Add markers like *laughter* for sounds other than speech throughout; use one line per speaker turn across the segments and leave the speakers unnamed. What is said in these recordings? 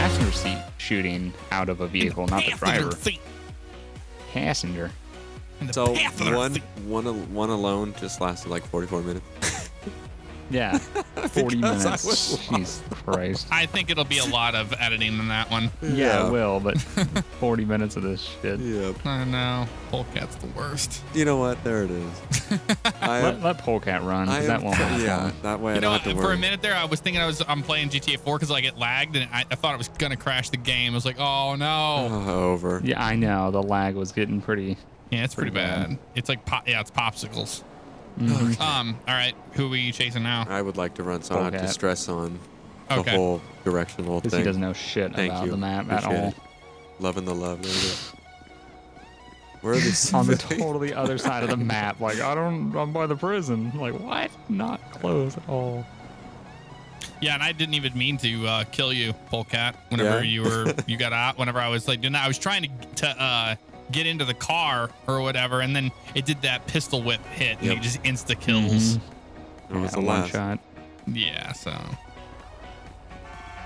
passenger seat shooting out of a vehicle, not the driver.
seat.
Passenger.
The
So
passenger
one,
seat.
one, al- one alone just lasted like 44 minutes.
Yeah. 40 *laughs*
Because I
minutes.
was
Jesus Christ.
I think it'll be a lot of editing in that one. *laughs*
Yeah, it will, but *laughs* 40 minutes of this shit.
Yep.
I know. Polecat's the worst.
You know what? There it is. I,
Let, let Polecat run,
I
because that won't last
Yeah, that way I
You know,
don't have to
for
worry.
a minute there, I was thinking I was I'm playing GTA 4 because like it lagged and I, I thought it was gonna crash the game. I was like, oh no.
Oh, over.
Yeah, I know. The lag was getting pretty.
Yeah, it's pretty
Pretty bad.
bad. It's like pop, yeah, it's popsicles.
Mhm.
Um, all right, who are we chasing now?
I would like to run so I don't have to stress on the
Okay.
whole directional
Because he doesn't know shit
Thank
about
you.
the map at
Appreciate
all.
it. Loving the love. There it is. Where are these? *laughs*
On the *laughs* totally other *laughs* side of the map. Like, I don't, I'm by the prison. Like, what? Not close at all.
Yeah, and I didn't even mean to uh, kill you, Polecat. Whenever
Yeah?
you were you got out, whenever I was like doing that, I was trying to to uh, get into the car or whatever, and then it did that pistol whip hit, and
Yep.
he just insta kills.
Mhm.
That was
Yeah,
the
one
last.
shot.
Yeah, so all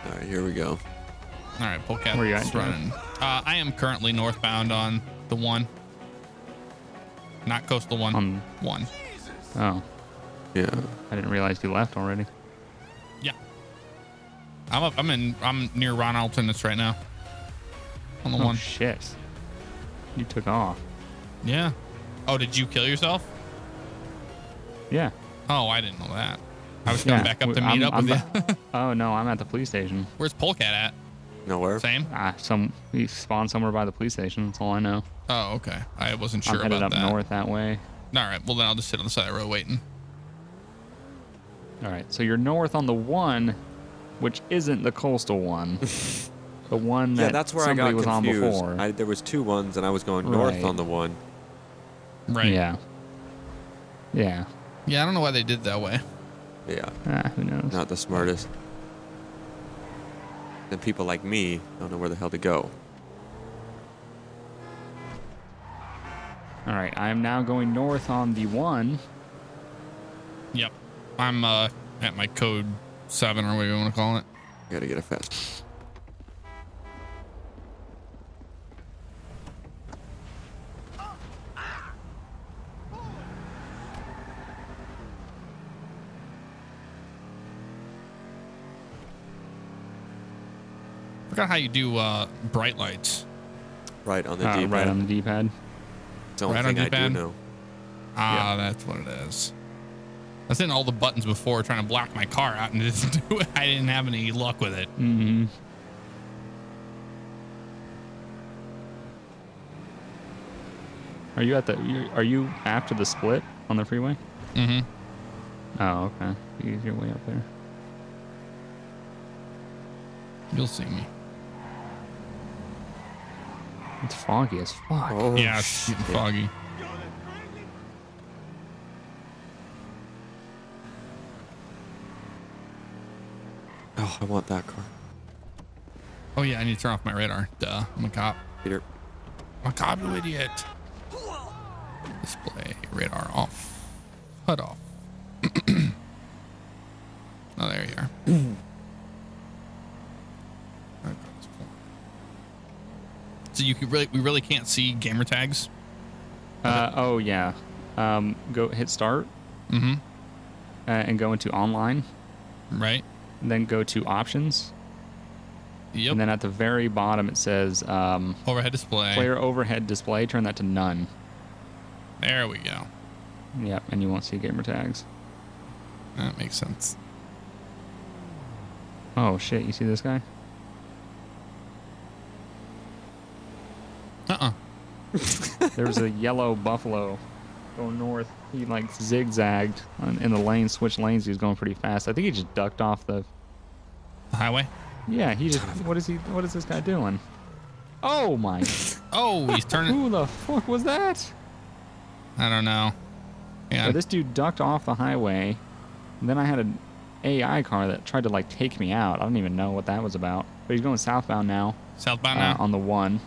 All right, here we go.
right, Polecat
Where you at,
running. Uh, I am currently northbound on the one, not coastal one.
On,
one.
oh,
Yeah.
I didn't realize you left already.
Yeah. I'm up. I'm in. I'm near Ron Alternates right now. On the
Oh,
one.
shit. You took off.
Yeah. Oh, did you kill yourself?
Yeah.
Oh, I didn't know that. I was coming
Yeah,
back up to meet
I'm-
up with
I'm
you. *laughs*
Oh, no, I'm at the police station.
Where's Polecat at?
Nowhere.
Same.
Ah, some, he spawned somewhere by the police station. That's all I know.
Oh, okay. I wasn't sure
I'm headed
about
up
that.
north that way.
All right. Well, then I'll just sit on the side of the road waiting.
All right, so you're north on the one, which isn't the coastal one. *laughs* the one that
Yeah, that's where I
somebody
got
was
confused.
on before.
I, there was two ones, and I was going north
Right.
on the one.
Right.
Yeah. Yeah.
Yeah. I don't know why they did it that way.
Yeah,
Ah, who knows?
not the smartest. And people like me don't know where the hell to go.
All right, I am now going north on the one.
Yep. I'm uh at my code seven or whatever you want to call it.
Gotta get it fast.
Forgot how you do uh bright lights.
Right on the
Uh,
D-pad.
right on the D-pad.
It's the only
right on
thing I do know.
Ah, that's what it is. I was hitting all the buttons before trying to block my car out and it *laughs* didn't do it. I didn't have any luck with it.
Mm-hmm. Are you at the? you- Are you after the split on the freeway?
Mm-hmm.
Oh, okay. You- You're way up there.
You'll see me.
It's foggy as fuck.
Oh,
yeah, it's getting
shit.
foggy.
Oh, I want that car.
Oh yeah, I need to turn off my radar. Duh, I'm a cop.
Peter.
I'm a cop, you idiot. Display radar off. HUD off. *clears throat* oh, there you are. *clears throat* Okay, let's pull. So you can really, we really can't see gamer tags.
Uh, oh yeah. Um, go hit start
Mm-hmm.
uh, and go into online.
Right.
And then go to options.
Yep.
And then at the very bottom it says um,
Overhead display.
player overhead display. Turn that to none.
There we go.
Yep, and you won't see gamer tags.
That makes sense.
Oh shit! You see this guy?
Uh-uh. *laughs*
There was a yellow buffalo going north. He like zigzagged in the lane, switched lanes. He was going pretty fast. I think he just ducked off the.
The highway.
Yeah, he just. What is he? What is this guy doing? Oh my! *laughs*
Oh, he's turning.
Who the fuck was that?
I don't know. Yeah.
This dude ducked off the highway. And then I had an AI car that tried to like take me out. I don't even know what that was about. But he's going southbound now
Southbound
uh,
now.
on the one.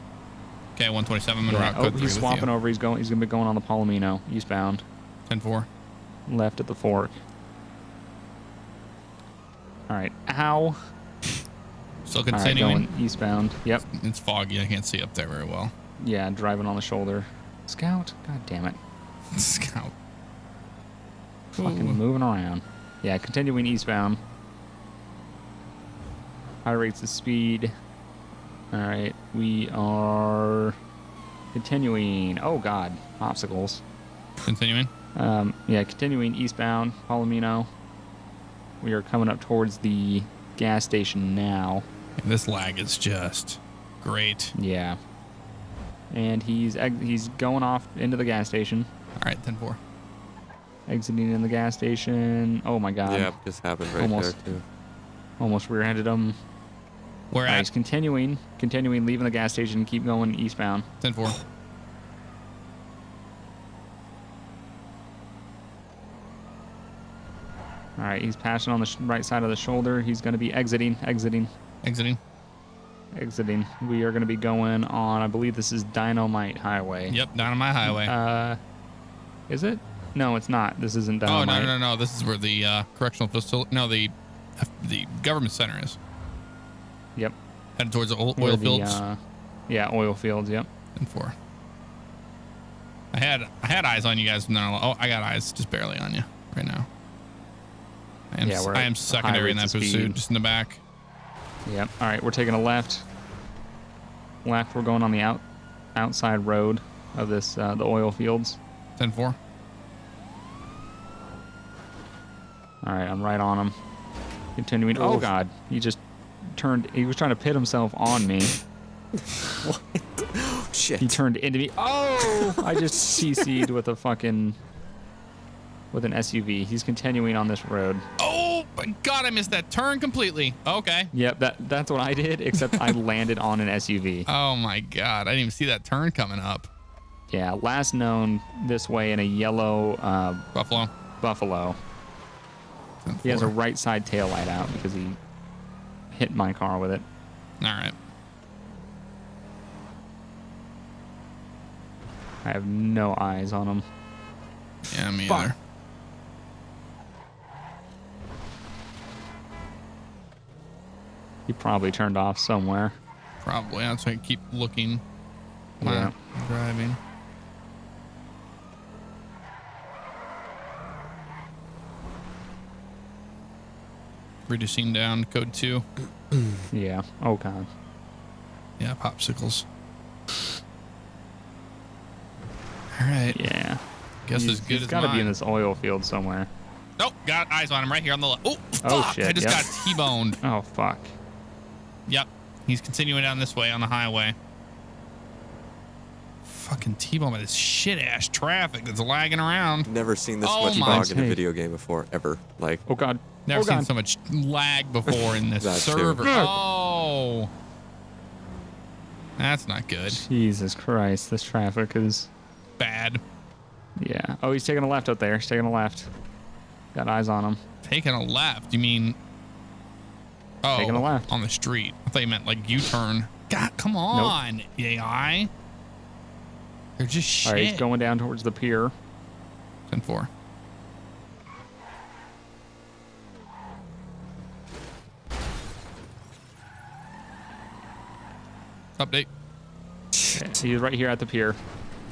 Okay, 127. I'm
Yeah. Oh, he's swapping over. He's going. He's gonna be going on the Palomino eastbound,
10-4.
left at the fork. All right. Ow.
Still
right,
continuing.
going eastbound. Yep.
It's foggy. I can't see up there very well.
Yeah, driving on the shoulder. Scout. God damn it. *laughs*
Scout.
Fucking
Ooh.
moving around. Yeah, continuing eastbound. High rates of speed. All right, we are continuing. Oh God, obstacles.
Continuing.
Um, yeah, continuing eastbound, Palomino. We are coming up towards the gas station now.
This lag is just great.
Yeah. And he's he's going off into the gas station,
All right, 10 4.
exiting in the gas station. Oh my God!
yeah, just happened right
Almost.
there too.
Almost rear-ended him. Right,
at
he's continuing, continuing, leaving the gas station, keep going eastbound.
10 4.
All right, he's passing on the sh- right side of the shoulder. He's going to be exiting, exiting,
Exiting.
exiting. We are going to be going on, I believe this is Dynamite Highway.
Yep, my highway.
Uh, is it? No, it's not. This isn't Dynamite.
oh,
Dynamite.
no, no, no. This is where the uh, correctional facility, no, the the government center is.
Yep.
Headed towards the oil, oil
the,
fields.
uh, yeah, oil fields. Yep.
10 4. I had I had eyes on you guys. No, oh, I got eyes just barely on you right now. I am,
Yeah, we're
I am secondary in that pursuit, just in the back.
Yep. All right, we're taking a left. Left. We're going on the out outside road of this uh, the oil fields.
Ten four.
All right, I'm right on him. Continuing. Oh
Oof.
God, he just turned. He was trying to pit himself on me. *laughs*
Shit.
He turned into me. Oh! I just CC'd with a fucking with an SUV. He's continuing on this road.
Oh, my God, I missed that turn completely. Okay.
Yep, that that's what I did. Except I *laughs* landed on an SUV.
Oh, my God. I didn't even see that turn coming up.
Yeah, last known this way in a yellow uh,
Buffalo.
Buffalo. He has a right side tail light out because he hit my car with it.
All right.
I have no eyes on him.
Yeah, me
Fuck.
either.
He probably turned off somewhere.
Probably. That's why I keep looking. while
Yeah.
I'm Driving. Reducing down code two. *clears throat*
Yeah. Oh god.
Yeah, popsicles. All right.
Yeah.
Guess
he's,
as good
he's
as
gotta be in this oil field somewhere.
Nope, got eyes on him right here on the left. Oh,
Oh,
fuck! I just
yep.
got T-boned. *laughs*
Oh fuck.
Yep, he's continuing down this way on the highway. Fucking T-boned by this shit ass traffic that's lagging around.
Never seen this
Oh
much
my
fog in a video game before, ever. Like,
Oh god.
Never
oh
seen
god.
so much lag before in this *laughs*
That too.
server.
Yeah.
Oh, that's not good.
Jesus Christ, this traffic is
Bad.
yeah. Oh, he's taking a left out there. He's taking a left. Got eyes on him.
Taking a left. You mean? Oh,
Taking a left.
on the street. I thought you meant like U-turn. God, come on, AI. They're just shit.
All right, he's going down towards the pier.
10 4. Update.
He's right here at the pier.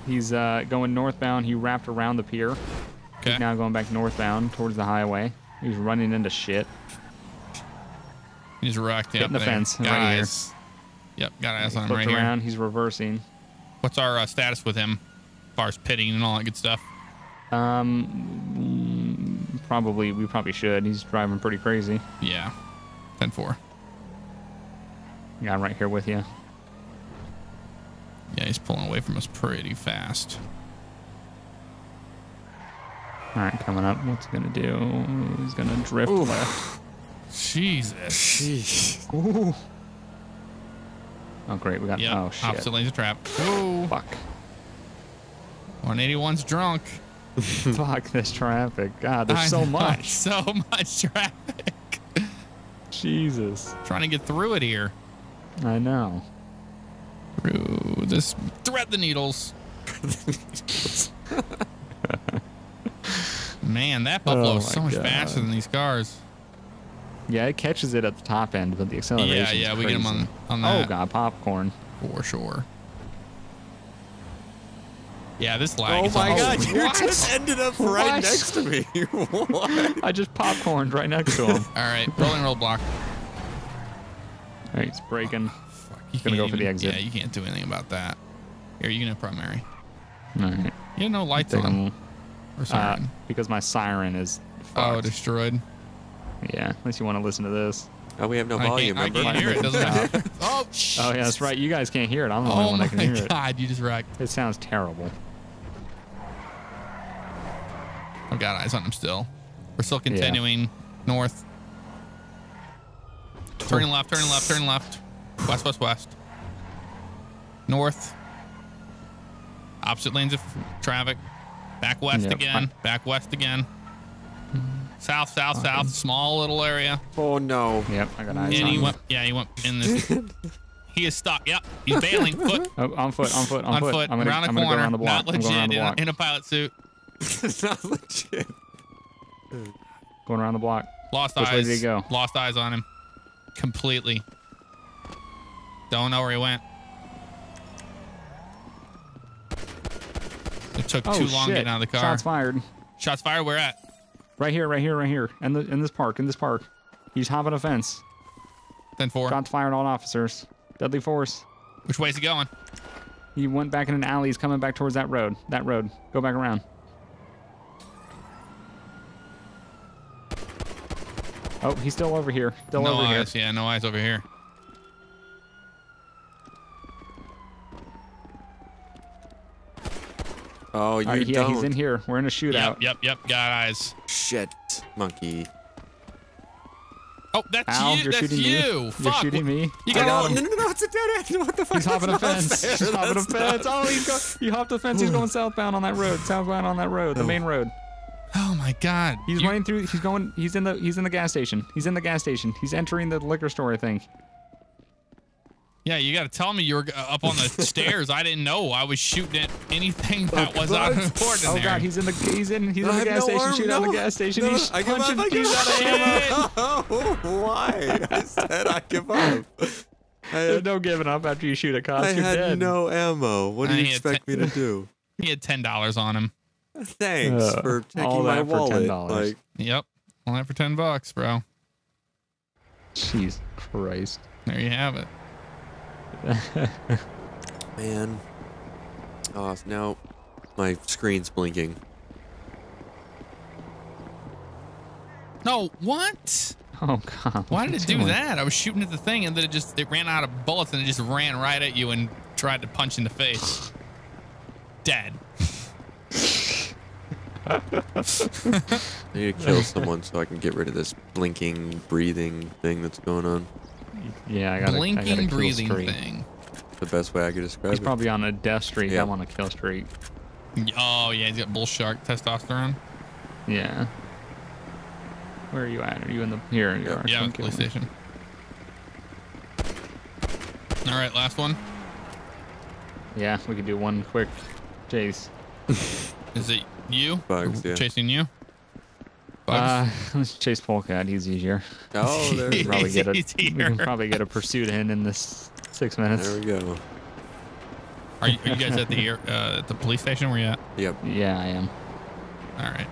He's uh, going northbound. He wrapped around the pier.
Okay.
He's now going back northbound towards the highway. He's running into shit.
He's wrecked. Yep,
Hitting the
there.
fence
Got
right here.
Yep, got eyes
He
on right
around.
here.
He's reversing.
What's our uh, status with him? As far as pitting and all that good stuff.
Um, probably we probably should. He's driving pretty crazy.
Yeah. 10 4.
Yeah, I'm right here with you.
Yeah, he's pulling away from us pretty fast.
All right, coming up. What's he gonna do? He's gonna drift left.
Jesus.
jeez.
Ooh. Oh great, we got.
Yep.
Oh shit.
Opposite lane's a trap. Whoa.
Fuck.
181's drunk. *laughs*
Fuck this traffic. God, there's
I
so
know,
much. *laughs*
So much traffic.
Jesus.
Trying to get through it here.
I know.
Through this. Thread the needles. Man, that buffalo
Oh
is so much
God.
faster than these cars.
Yeah, it catches it at the top end, but the acceleration.
Yeah, yeah, we get him on on that
Oh god, popcorn.
for sure. Yeah, this lag.
Oh
is
my god, you
What?
just ended up right
What?
next to me. *laughs* what?
I just popcorned right next to him.
All right, rolling roadblock.
All right, it's breaking.
Fuck, you
Gonna go
can't
for the
even-
exit.
Yeah, you can't do anything about that. Here, you can have primary.
All right.
You have no lights
Take
on.
him,
Or
uh,
siren.
because my siren is.
oh, destroyed.
yeah. Unless you want to listen to this.
Oh, we have no
I
volume,
can't, I can't hear it. Doesn't matter. *laughs* *laughs* oh,
Oh yeah, that's right. You guys can't hear it. I'm the only one
my
that can hear it.
Oh, my god, you just wrecked.
It sounds terrible.
I've got eyes on him still. We're still continuing north. Turning left, turning left, turning left. West, west, west. North. Opposite lanes of traffic. Back west
Yep.
again. Back west again. South, south, south. Small little area.
Oh no.
Yep, I got eyes
And
on
he
him.
went. Yeah, he went in this. *laughs* he is stuck. Yep. He's bailing. Foot *laughs*
Oh, on foot, on foot, on,
on foot.
I'm gonna,
around the
I'm gonna
corner.
go around the block.
Not
I'm going around
legit.
the
In a, in a pilot suit.
it's not legit.
Going around the block.
Lost
Which way did he go?
Lost eyes on him. Completely. Don't know where he went. It took
Oh
too long
shit!
getting out of the car.
Shots fired.
Shots fired. Where at?
Right here, right here, right here. In the in this park, in this park. He's hopping a fence.
Ten four.
Shots fired on officers. Deadly force.
Which way's he going?
He went back in an alley. He's coming back towards that road. That road. Go back around. Oh, he's still over here. Still
no
over
eyes. Yeah, no eyes over here.
Oh, you
here. Alright, yeah,
don't.
he's in here. We're in a shootout.
Yep, yep, yep. Got eyes.
Shit, monkey.
Oh, that's
Al,
you.
you're
that's
shooting
you.
me. You're
Fuck.
shooting me.
You
I
got
got
oh,
him.
no, no, no, it's a dead end. What the fuck?
He's hopping a *laughs*
That's not
fence.
fair.
He's hopping a
That's
fence.
not-
Oh, he's go- he hopped a fence. He's going southbound on that road. Southbound on that road. The main road.
Oh my god.
He's
You-
running through. He's going. He's in the. He's in the gas station. He's in the gas station. He's entering the liquor store. I think.
Yeah, you got to tell me you were uh, up on the *laughs* stairs. I didn't know. I was shooting at anything *laughs* that was out of
what?
ordinary.
Oh god, he's in the. He's in. He's
I
in the gas
no
station.
arm,
Shoot out
no.
the gas station.
No,
he's
I give up.
punching
I give
dudes out of ammo.
up. *laughs* Why? I said I give up. I
There's
had,
no giving up after you shoot a cops.
I
You're
had
dead.
no ammo. What do you
had
expect me to do?
He had ten dollars on him.
Thanks
Uh,
for taking
all
my
that for $10.
Like,
Yep. All that for ten bucks, bro.
Jesus Christ.
There you have it. *laughs*
man. Ah, oh no, my screen's blinking.
No, what?
Oh god.
Why did it do
doing?
that? I was shooting at the thing and then it just it ran out of bullets and it just ran right at you and tried to punch in the face. Dead.
I need to kill someone so I can get rid of this blinking, breathing thing that's going on.
Yeah, I got a
Blinking, breathing
streak.
thing.
The best way I could describe
He's
it.
probably on a death streak.
Yeah.
I'm on a kill streak.
Oh yeah, he's got bull shark testosterone.
Yeah. Where are you at? Are you in the here? You
Yeah.
are.
Yeah,
Come
police station. All right, last one.
Yeah, we could do one quick chase. *laughs*
Is it you?
Buggs, yeah.
Chasing you? Buggs?
Uh, *laughs* let's chase Polecat. He's easier.
oh, there,
We can *laughs* probably get a we can probably get a pursuit in in this six minutes.
there we go.
are, you, are you guys at the air, uh, at the police station? Where you at?
Yep.
Yeah, I am.
All right.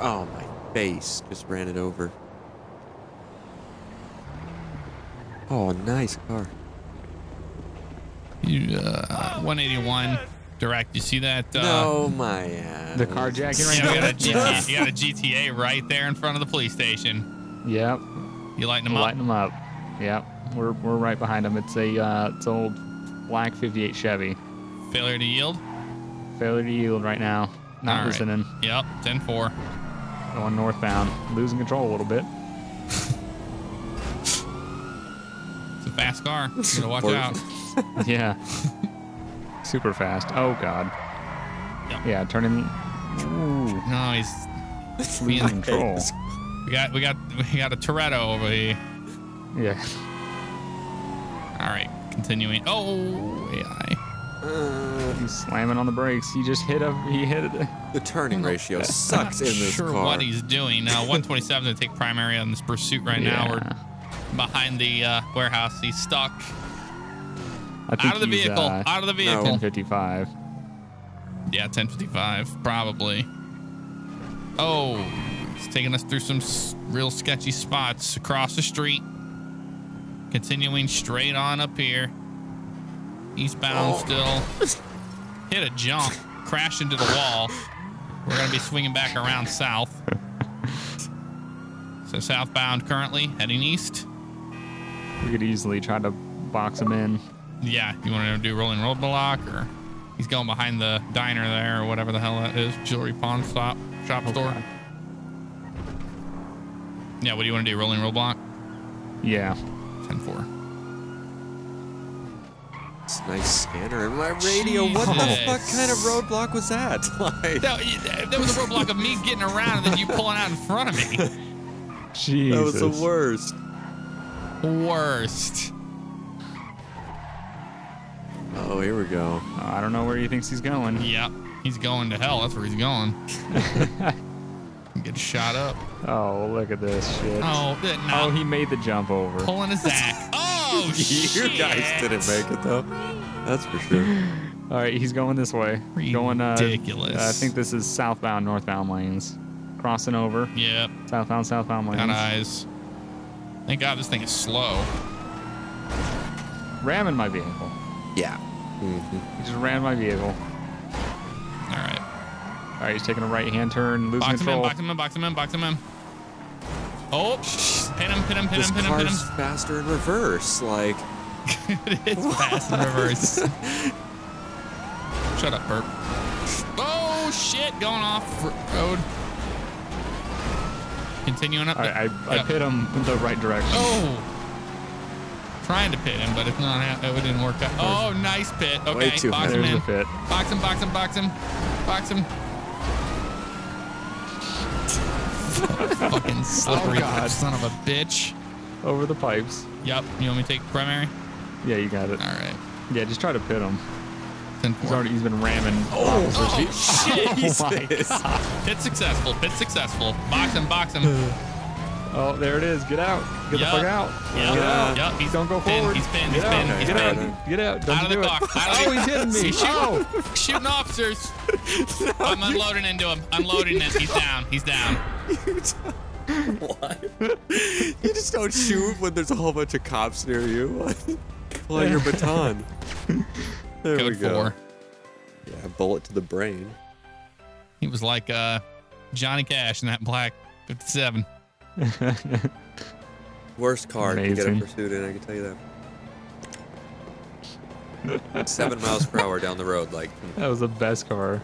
Oh, my face just ran it over. Oh, nice car.
You uh, 181 direct. You see that? Uh,
no, my ass.
The carjacking right
Yeah, we
now.
got a GTA, you got a GTA right there in front of the police station.
Yep.
You lighting them up?
Lighting them up. Yep. We're we're right behind them. It's a uh, it's old black '58 Chevy.
Failure to yield.
Failure to yield right now. Not
All right.
listening.
Yep. 10 4.
Going northbound. Losing control a little bit.
It's a fast car. You gotta watch out. *laughs*
yeah. Super fast. Oh god.
Yep.
Yeah, turning. Ooh,
No, he's *laughs*
losing control.
We got we got we got a Toretto over here.
Yeah.
All right, continuing. Oh, AI.
Uh,
He's slamming on the brakes. He just hit a. He hit it.
the turning ratio *laughs*
I'm
sucks
not
in this
sure
car.
what he's doing. Uh, *laughs* 127 to take primary on this pursuit right now. We're
Yeah.
behind the uh, warehouse. He's stuck.
I think
Out of the vehicle.
Uh,
Out of the vehicle.
1055.
Yeah, 1055, probably. Oh, it's taking us through some real sketchy spots across the street. Continuing straight on up here. Eastbound
Oh.
still. Hit a jump, crashed into the wall. We're going to be swinging back around south. So southbound currently, heading east.
We could easily try to box him in.
Yeah, you want to do rolling roadblock or he's going behind the diner there or whatever the hell that is, jewelry pawn shop, shop store. Yeah, what do you want to do? Rolling roadblock?
Yeah.
10 4.
It's a nice scanner in my radio. What the fuck kind of roadblock was that? *laughs* Like,
That, that was a roadblock of me getting around and then you pulling out in front of me.
Jesus. *laughs*
that was the worst.
Worst.
Oh, here we go.
I don't know where he thinks he's going.
Yep. He's going to hell. That's where he's going. *laughs* Get shot up.
Oh, look at this shit.
Oh, that- no.
Oh, he made the jump over.
pulling his *laughs* Zach. Oh,
you guys didn't make it though. That's for sure. *laughs*
All right, he's going this way. Going uh,
Ridiculous.
I think this is southbound, northbound lanes. Crossing over.
Yep.
Southbound, southbound lanes.
Got eyes. Thank God this thing is slow.
Ramming my vehicle.
Yeah. hmm
He just ran my vehicle.
All right.
All right, he's taking a right-hand turn, losing
Box him in, box him in, box him in, box him in. Oh, pin him, pin him, pin
This
him, pin him, pin him.
car's faster in reverse. Like, *laughs*
it's fast in reverse. *laughs* Shut up, Burp. Oh, shit, going off r- road. Continuing up.
All
the-
right, I, I
Yep.
pit him in the right direction.
Oh. Trying to pit him, but it's not. hap- It didn't work out. Oh, nice pit. Okay,
Way too
box him
There's
in.
the fit.
Box him, box him, box him, box him. *laughs* Fucking slippery
Oh, God.
son of a bitch.
Over the pipes.
Yep. You want me to take primary?
Yeah, you got it.
All right.
Yeah, just try to pit him. He's already he's been ramming.
Oh,
oh, oh
shit. *laughs*
Oh my
Pit successful. Pit successful. Box him, box him. *sighs* *laughs*
Oh, there it is. Get out. Get
Yup.
the fuck out.
Yep.
Get out.
Yep. He's
Don't go
pinned,
forward.
He's pinned.
Get
He's
out.
pinned. He's
Get out.
pinned.
Get out. Don't
Out of the
do
car.
it.
Out of
oh, he's hitting me.
He's shooting.
Oh.
Shooting officers. *laughs* I'm unloading into him. Unloading it. He's down. He's down.
what? you just don't shoot when there's a whole bunch of cops near you. Pull out your baton. There we go.
four.
Yeah, bullet to the brain.
He was like uh, Johnny Cash in that black 57. *laughs*
Worst car to get a pursuit in, I can tell you that. Seven miles per hour down the road, like
that was the best car.